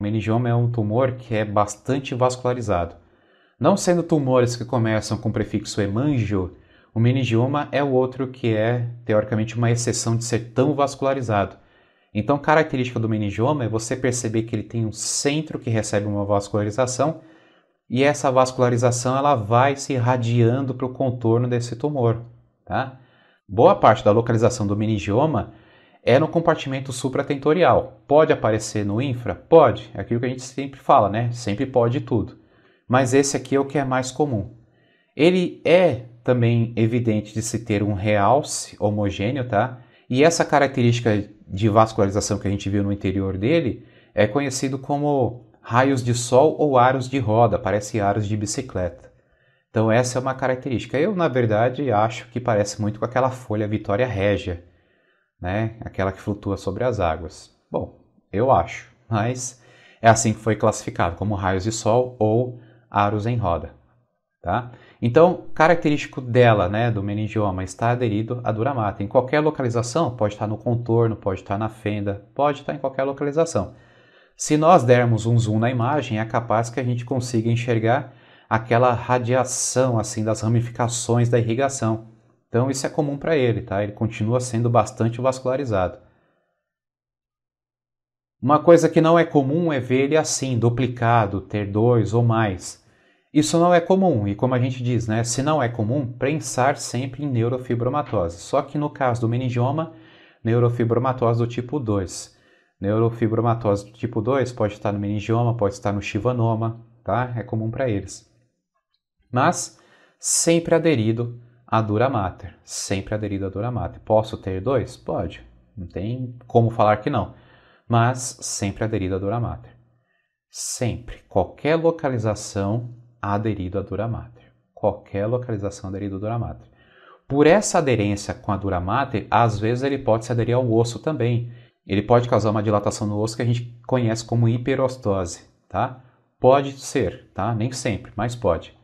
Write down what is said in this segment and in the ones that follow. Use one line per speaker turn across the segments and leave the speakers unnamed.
O meningioma é um tumor que é bastante vascularizado. Não sendo tumores que começam com o prefixo hemangio, o meningioma é o outro que é, teoricamente, uma exceção de ser tão vascularizado. Então, característica do meningioma é você perceber que ele tem um centro que recebe uma vascularização e essa vascularização ela vai se irradiando para o contorno desse tumor. Tá? Boa parte da localização do meningioma é no compartimento supratentorial. Pode aparecer no infra? Pode. É aquilo que a gente sempre fala, né? Sempre pode tudo. Mas esse aqui é o que é mais comum. Ele é também evidente de se ter um realce homogêneo, tá? E essa característica de vascularização que a gente viu no interior dele é conhecido como raios de sol ou aros de roda, parece aros de bicicleta. Então essa é uma característica. Eu, na verdade, acho que parece muito com aquela folha Vitória Régia, né? Aquela que flutua sobre as águas. Bom, eu acho, mas é assim que foi classificado, como raios de sol ou aros em roda, tá? Então, característico dela, né, do meningioma, está aderido à dura mata. Em qualquer localização, pode estar no contorno, pode estar na fenda, pode estar em qualquer localização. Se nós dermos um zoom na imagem, é capaz que a gente consiga enxergar aquela radiação assim das ramificações da irrigação. Então isso é comum para ele, tá? Ele continua sendo bastante vascularizado. Uma coisa que não é comum é ver ele assim, duplicado, ter dois ou mais. Isso não é comum, e como a gente diz, né, se não é comum, pensar sempre em neurofibromatose. Só que no caso do meningioma, neurofibromatose do tipo 2. Neurofibromatose do tipo 2 pode estar no meningioma, pode estar no chivanoma, tá? É comum para eles. Mas sempre aderido à dura mater, sempre aderido à dura mater. Posso ter dois? Pode, não tem como falar que não, mas sempre aderido à dura mater. Sempre, qualquer localização aderido à dura mater. Qualquer localização aderido à dura mater. Por essa aderência com a dura mater, às vezes ele pode se aderir ao osso também. Ele pode causar uma dilatação no osso que a gente conhece como hiperostose, tá? Pode ser, tá? Nem sempre, mas pode.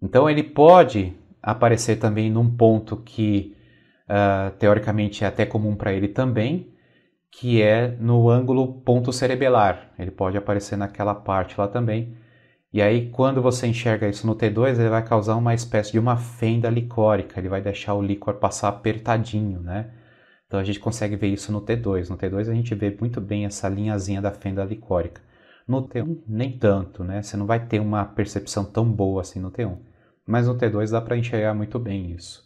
Então ele pode aparecer também num ponto que uh, teoricamente é até comum para ele também, que é no ângulo ponto cerebelar. Ele pode aparecer naquela parte lá também, e aí, quando você enxerga isso no T2, ele vai causar uma espécie de uma fenda licórica, ele vai deixar o líquor passar apertadinho, né? Então a gente consegue ver isso no T2. No T2 a gente vê muito bem essa linhazinha da fenda licórica. No T1 nem tanto, né? Você não vai ter uma percepção tão boa assim no T1. Mas no T2 dá para enxergar muito bem isso.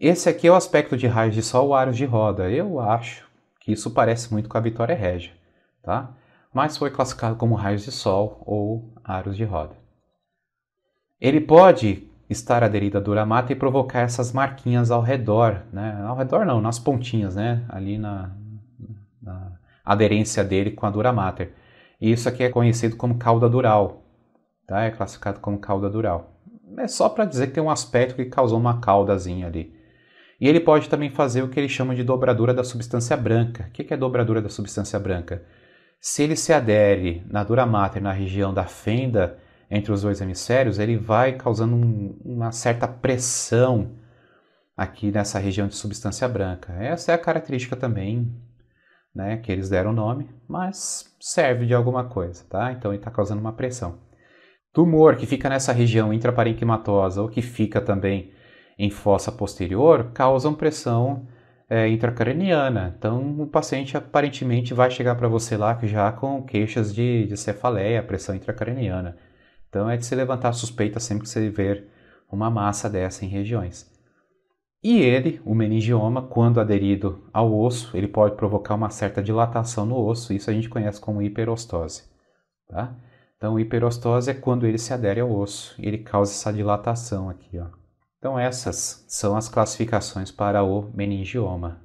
Esse aqui é o aspecto de raios de sol aros de roda. Eu acho que isso parece muito com a Vitória Régia, tá? Mas foi classificado como raios de sol ou aros de roda. Ele pode estar aderido à dura mata e provocar essas marquinhas ao redor, né? Ao redor não, nas pontinhas, né? Ali na, na aderência dele com a dura mater. E isso aqui é conhecido como cauda dural, tá? É classificado como cauda dural. É só para dizer que tem um aspecto que causou uma caudazinha ali. E ele pode também fazer o que ele chama de dobradura da substância branca. O que é dobradura da substância branca? Se ele se adere na dura mater na região da fenda entre os dois hemisférios, ele vai causando um, uma certa pressão aqui nessa região de substância branca. Essa é a característica também né, que eles deram o nome, mas serve de alguma coisa, tá? Então ele está causando uma pressão. Tumor que fica nessa região intraparenquimatosa ou que fica também em fossa posterior causam pressão é, intracraniana. Então, o paciente aparentemente vai chegar para você lá já com queixas de, de cefaleia, pressão intracraniana. Então, é de se levantar suspeita sempre que você ver uma massa dessa em regiões. E ele, o meningioma, quando aderido ao osso, ele pode provocar uma certa dilatação no osso, isso a gente conhece como hiperostose. Tá? Então, hiperostose é quando ele se adere ao osso, ele causa essa dilatação aqui. Ó. Então, essas são as classificações para o meningioma.